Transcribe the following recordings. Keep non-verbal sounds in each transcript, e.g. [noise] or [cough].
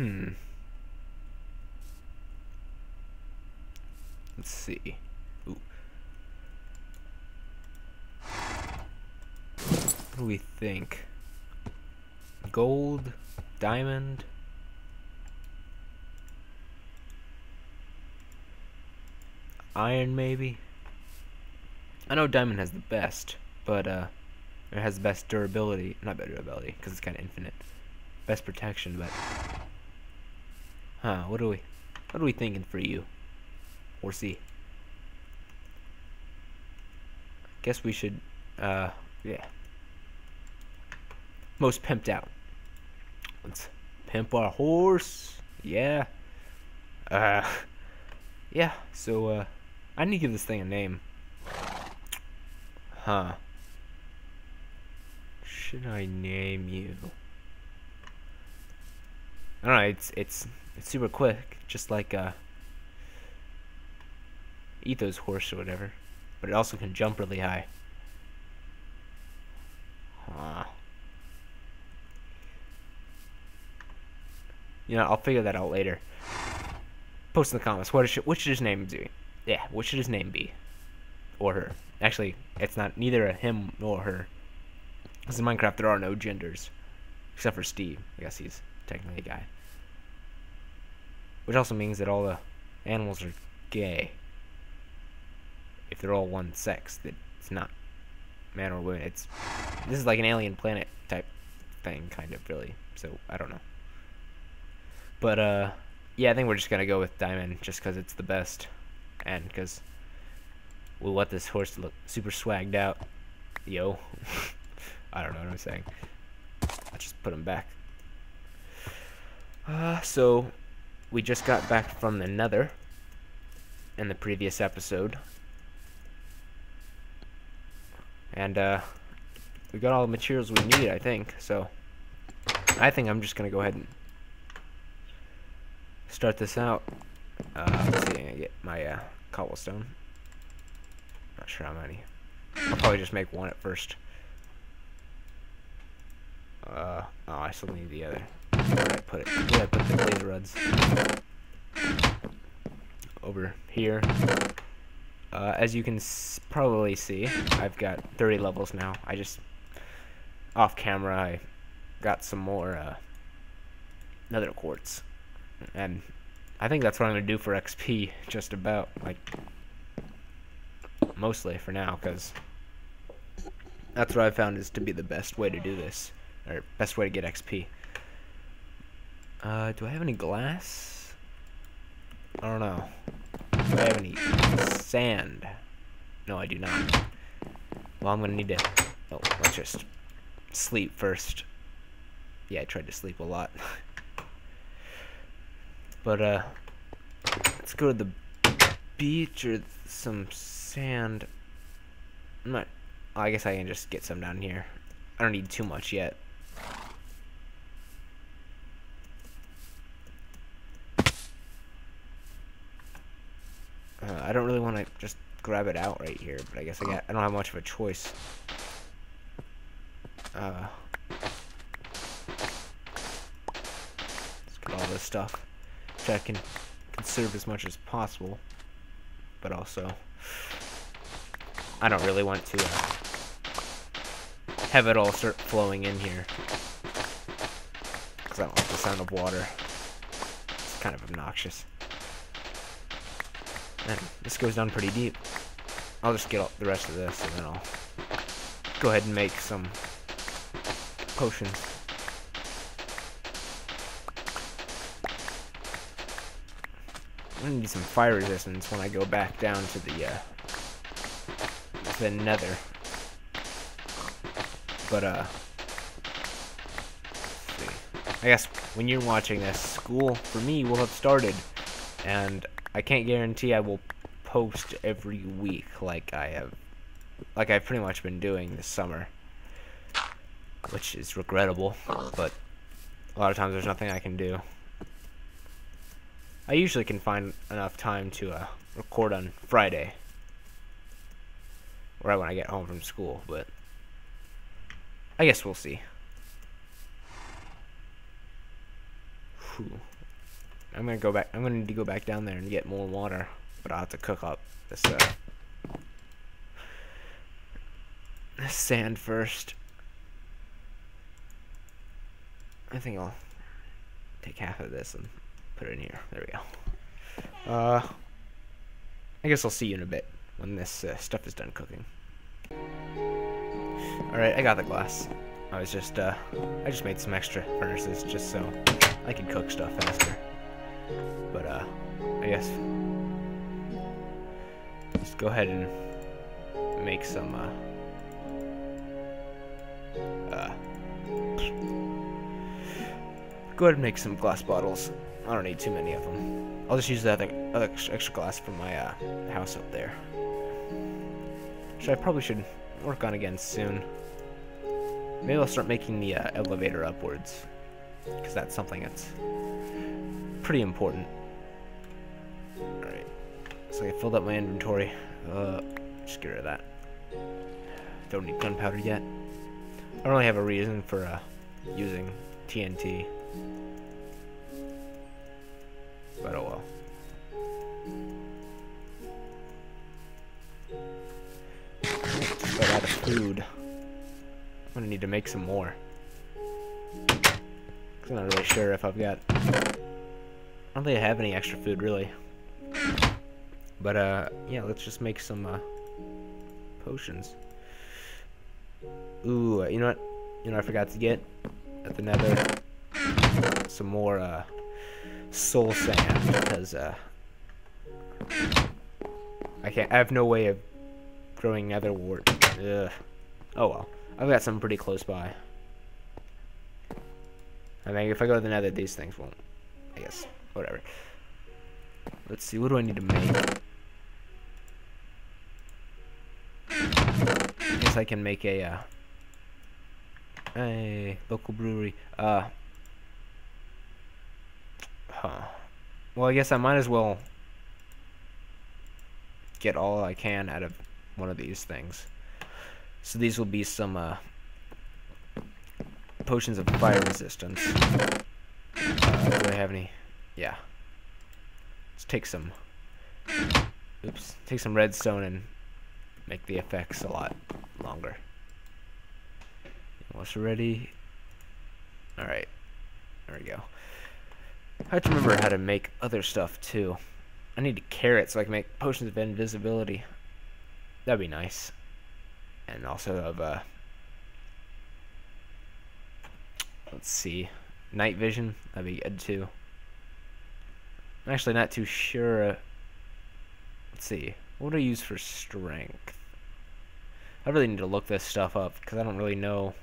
Hmm. Let's see. Ooh. What do we think? Gold? Diamond? Iron, maybe? I know diamond has the best, but, uh, it has the best durability. Not durability, because it's kind of infinite. Best protection, but... Huh, what are we... What are we thinking for you? Or see. Guess we should, uh, yeah. Most pimped out. Let's pimp our horse. Yeah. Uh, [laughs] yeah, so, uh, I need to give this thing a name. Huh. Should I name you? I don't know, it's, it's, it's super quick, just like, uh, Ethos horse or whatever. But it also can jump really high. Huh. You know, I'll figure that out later. Post in the comments. What should, what should his name be? Yeah, what should his name be? Or her. Actually, it's not neither a him nor her. Because in Minecraft, there are no genders. Except for Steve. I guess he's technically a guy. Which also means that all the animals are gay if they're all one sex, that it's not man or woman. It's this is like an alien planet type thing, kind of really. So I don't know. But uh, yeah, I think we're just gonna go with diamond just because it's the best, and because we'll let this horse look super swagged out. Yo, [laughs] I don't know what I'm saying. I just put him back. Uh, so we just got back from the Nether in the previous episode. And uh, we got all the materials we need, I think. So I think I'm just going to go ahead and start this out. Uh, let's see, I get my uh, cobblestone. Not sure how many. I'll probably just make one at first. Uh, oh, I still need the other. Where did I put it? Did I put the blaze rods? Over here. Uh, as you can probably see, I've got 30 levels now. I just, off camera, I got some more uh, nether quartz. And I think that's what I'm going to do for XP, [laughs] just about. Like, mostly for now, because that's what I've found is to be the best way to do this. Or best way to get XP. Uh, do I have any glass? I don't know. Do I have any sand? No, I do not. Well, I'm gonna need to... Oh, let's just sleep first. Yeah, I tried to sleep a lot. [laughs] but, uh... Let's go to the beach or some sand. I'm not... I guess I can just get some down here. I don't need too much yet. Uh, I don't really want to just grab it out right here, but I guess I got I don't have much of a choice. Uh, let's get all this stuff, which I can conserve as much as possible, but also I don't really want to uh, have it all start flowing in here because I don't like the sound of water. It's kind of obnoxious. Man, this goes down pretty deep. I'll just get the rest of this and then I'll go ahead and make some potions. I'm gonna need some fire resistance when I go back down to the uh, to the nether. But uh I guess when you're watching this, school for me will have started and I can't guarantee I will post every week like I have like I've pretty much been doing this summer. Which is regrettable, but a lot of times there's nothing I can do. I usually can find enough time to uh, record on Friday. Right when I get home from school, but I guess we'll see. Whew. I'm gonna go back. I'm gonna need to go back down there and get more water, but I'll have to cook up this uh, sand first. I think I'll take half of this and put it in here. There we go. Uh, I guess I'll see you in a bit when this uh, stuff is done cooking. Alright, I got the glass. I was just, uh, I just made some extra furnaces just so I could cook stuff faster. But, uh, I guess, just go ahead and make some, uh, uh, go ahead and make some glass bottles. I don't need too many of them. I'll just use that extra glass from my, uh, house up there. Which I probably should work on again soon. Maybe I'll start making the uh, elevator upwards. Because that's something that's pretty important. Alright. So I filled up my inventory. Uh, just get rid of that. Don't need gunpowder yet. I don't really have a reason for uh, using TNT. But oh well. Just out of food. I'm gonna need to make some more. I'm not really sure if I've got... I don't think I have any extra food, really. But, uh, yeah, let's just make some, uh, potions. Ooh, uh, you know what? You know I forgot to get? At the nether. Some more, uh, soul sand, because, uh... I can't, I have no way of growing nether wart. Ugh. Oh well. I've got some pretty close by. I mean, if I go to the nether, these things won't. I guess. Whatever. Let's see. What do I need to make? I guess I can make a, uh, a local brewery. Uh, huh. Well, I guess I might as well get all I can out of one of these things. So these will be some uh, potions of fire resistance. Uh, do I have any? Yeah. Let's take some. Oops. Take some redstone and make the effects a lot longer. Almost ready. Alright. There we go. I have to remember how to make other stuff too. I need a carrot so I can make potions of invisibility. That'd be nice and also of uh, let's see, night vision. That'd be good too. I'm actually not too sure. Uh, let's see, what do I use for strength? I really need to look this stuff up because I don't really know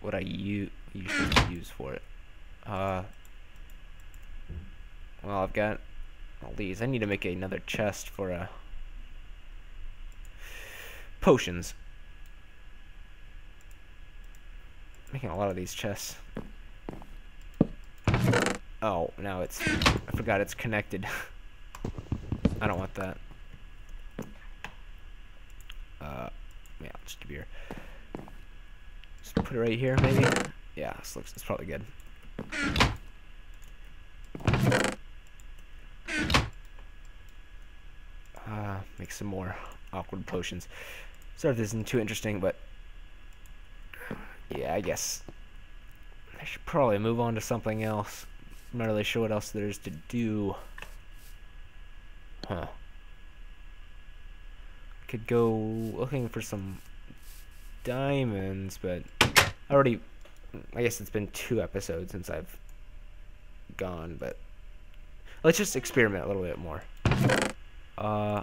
what I usually use for it. Uh, well, I've got all these. I need to make another chest for a potions. Making a lot of these chests. Oh, now it's... I forgot it's connected. [laughs] I don't want that. Uh, yeah, just a beer. Just put it right here, maybe? Yeah, this looks... It's probably good. Uh, make some more awkward potions. Sorry if this isn't too interesting, but yeah, I guess I should probably move on to something else. I'm not really sure what else there is to do. Huh. Could go looking for some diamonds, but I already, I guess it's been two episodes since I've gone, but let's just experiment a little bit more. Uh,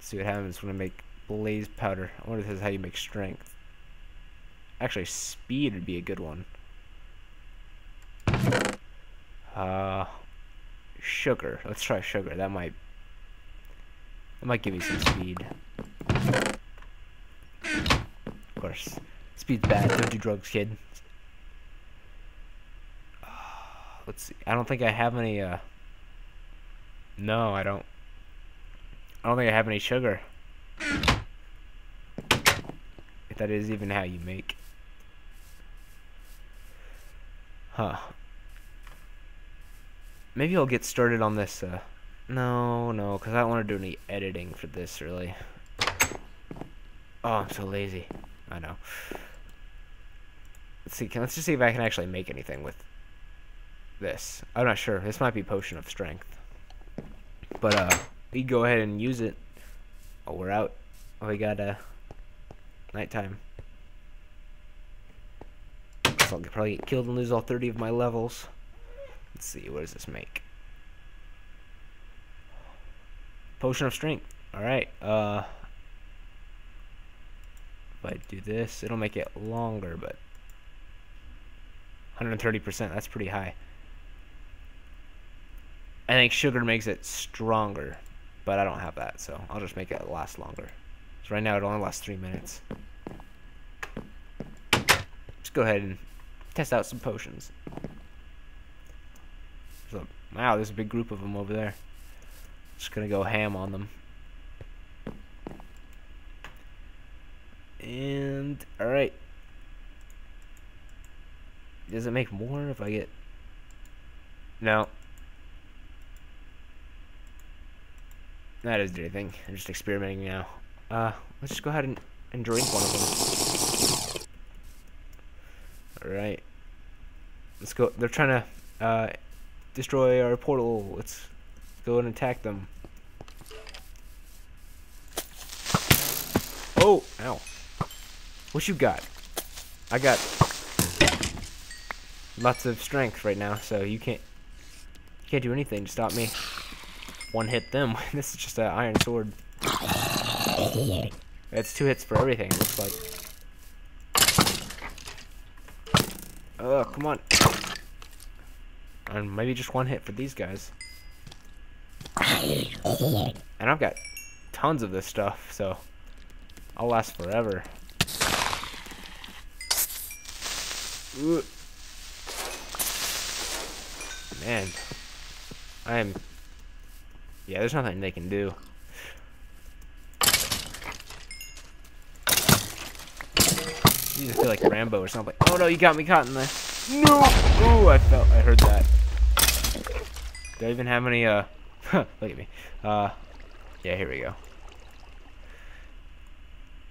see what happens when I make blaze powder. I wonder if this is how you make strength. Actually, speed would be a good one. Uh, sugar. Let's try sugar. That might that might give me some speed. Of course, speed's bad. Don't do drugs, kid. Uh, let's see. I don't think I have any. Uh, no, I don't. I don't think I have any sugar. If that is even how you make. Huh. Maybe I'll get started on this. Uh, no, no, because I don't want to do any editing for this, really. Oh, I'm so lazy. I know. Let's see. Can, let's just see if I can actually make anything with this. I'm not sure. This might be potion of strength. But uh, we go ahead and use it. Oh, we're out. Oh, we got uh, nighttime. So I'll probably get killed and lose all 30 of my levels. Let's see. What does this make? Potion of strength. All right. Uh. If I do this, it'll make it longer, but 130%, that's pretty high. I think sugar makes it stronger, but I don't have that, so I'll just make it last longer. So right now it only lasts three minutes. Let's go ahead and test out some potions. Wow, there's a big group of them over there. Just gonna go ham on them. And, alright. Does it make more if I get... No. That doesn't do anything. I'm just experimenting now. Uh, let's just go ahead and, and drink one of them. Alright. Let's go. They're trying to uh, destroy our portal. Let's go and attack them. Oh! Ow. What you got? I got lots of strength right now, so you can't you can't do anything to stop me. One hit them. [laughs] this is just an iron sword. It's two hits for everything, it looks like. Oh, come on. And maybe just one hit for these guys. And I've got tons of this stuff, so I'll last forever. Ooh. Man. I am... Yeah, there's nothing they can do. You just feel like Rambo or something. Oh no, you got me caught in the... No! Ooh, I felt... I heard that. Do I even have any, uh... [laughs] Look at me. Uh... Yeah, here we go.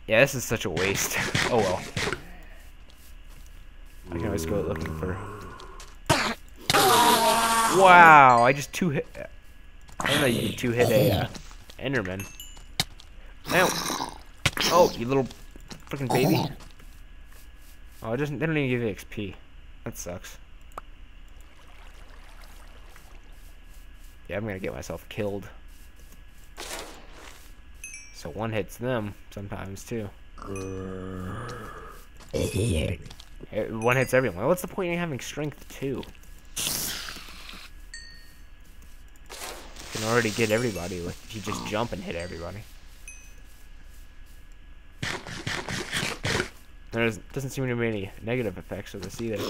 Yeah, this is such a waste. [laughs] oh well. I can always go looking for. Wow! I just two hit. I didn't know you could two hit a uh, Enderman. Now. Oh, you little freaking baby. Oh, it doesn't. They don't even give you XP. That sucks. Yeah, I'm gonna get myself killed. So one hits them sometimes too. One hits everyone. What's the point in having strength two? You can already get everybody with if you just jump and hit everybody. There doesn't seem to be any negative effects of this either.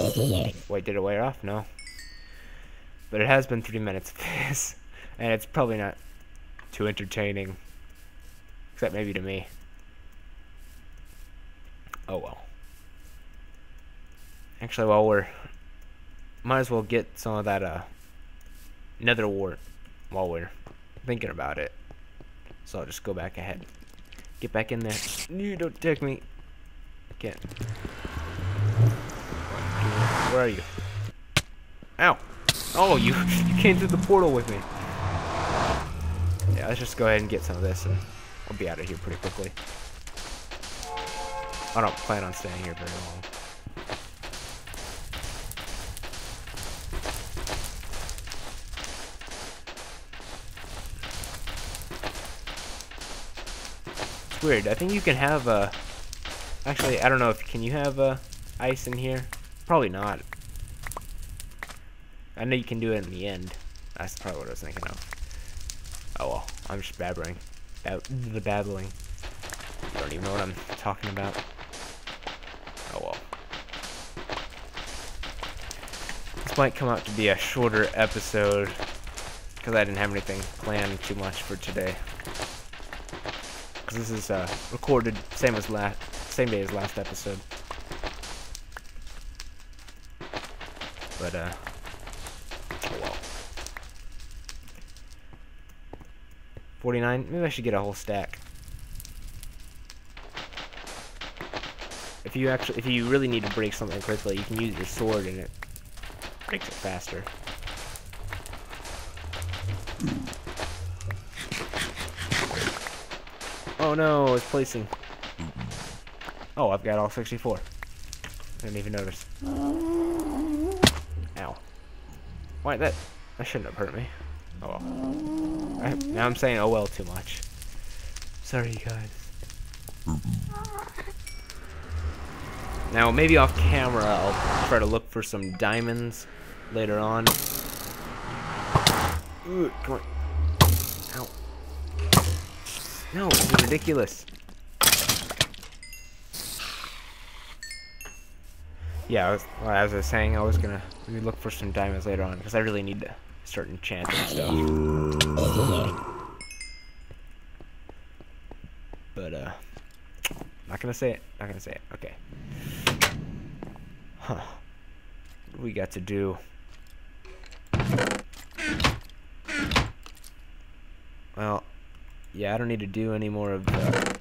[laughs] Wait, did it wear off? No. But it has been three minutes of this, [laughs] and it's probably not too entertaining. Except maybe to me. Oh well. Actually, while we're... Might as well get some of that, uh... Nether wart while we're thinking about it. So I'll just go back ahead. Get back in there. You don't take me. Can't. Where are you? Ow! Oh, you you came through the portal with me. Yeah, let's just go ahead and get some of this, and I'll be out of here pretty quickly. I don't plan on staying here very long. It's weird. I think you can have a. Uh, actually, I don't know if can you have uh, ice in here. Probably not. I know you can do it in the end. That's probably what I was thinking of. Oh well, I'm just babbling. Bab the babbling. You don't even know what I'm talking about. Oh well. This might come out to be a shorter episode because I didn't have anything planned too much for today. because this is uh, recorded same as last, same day as last episode. But uh, oh well. 49. Maybe I should get a whole stack. If you actually, if you really need to break something quickly, you can use your sword and it breaks it faster. Oh no, it's placing. Oh, I've got all 64. I didn't even notice. Why that? That shouldn't have hurt me. Oh well. I, now I'm saying oh well too much. Sorry, you guys. Now, maybe off camera, I'll try to look for some diamonds later on. Ooh, come on. Ow. No, this is ridiculous. Yeah, was, well, as I was saying, I was gonna look for some diamonds later on because I really need to start enchanting stuff. But uh, not gonna say it. Not gonna say it. Okay. Huh. We got to do? Well, yeah, I don't need to do any more of the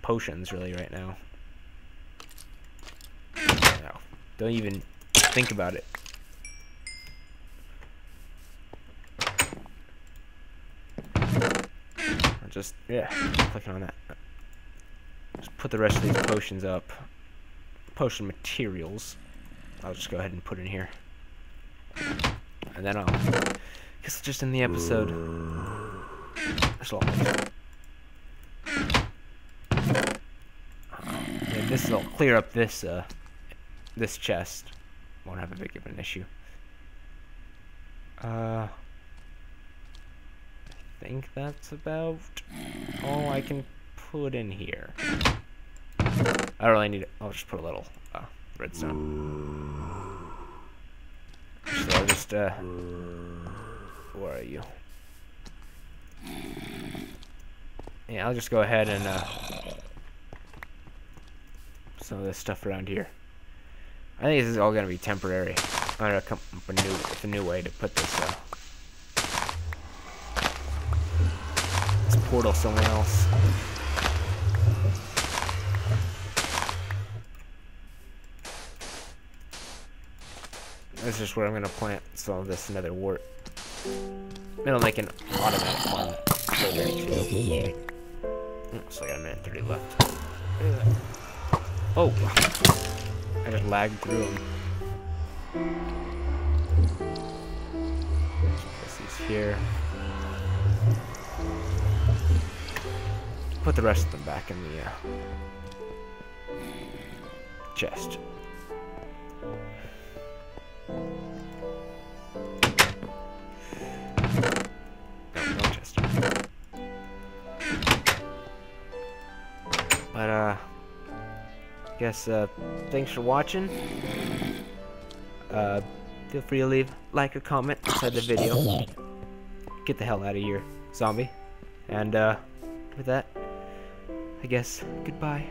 potions really right now. No, don't even think about it. I'll just, yeah, clicking on that. Just put the rest of these potions up. Potion materials. I'll just go ahead and put in here. And then I'll, I guess just in the episode. That's all. Yeah, this will clear up this uh, this chest. Won't have a big of an issue. Uh, I think that's about all I can put in here. I don't really need it. I'll just put a little uh, redstone. So I'll just, uh, where are you? Yeah, I'll just go ahead and, uh, some of this stuff around here. I think this is all gonna be temporary. I'm gonna come up a new, with a new way to put this, uh, this portal somewhere else. This is where I'm gonna plant some of this a nether wart. It'll make an automatic one filter too. So I got a minute 30 left. Oh! I just lagged through them. Place these here. Put the rest of them back in the uh, chest. Guess, uh, thanks for watching. Uh, feel free to leave like or comment inside the video. Get the hell out of here, zombie. And, uh, with that, I guess, goodbye.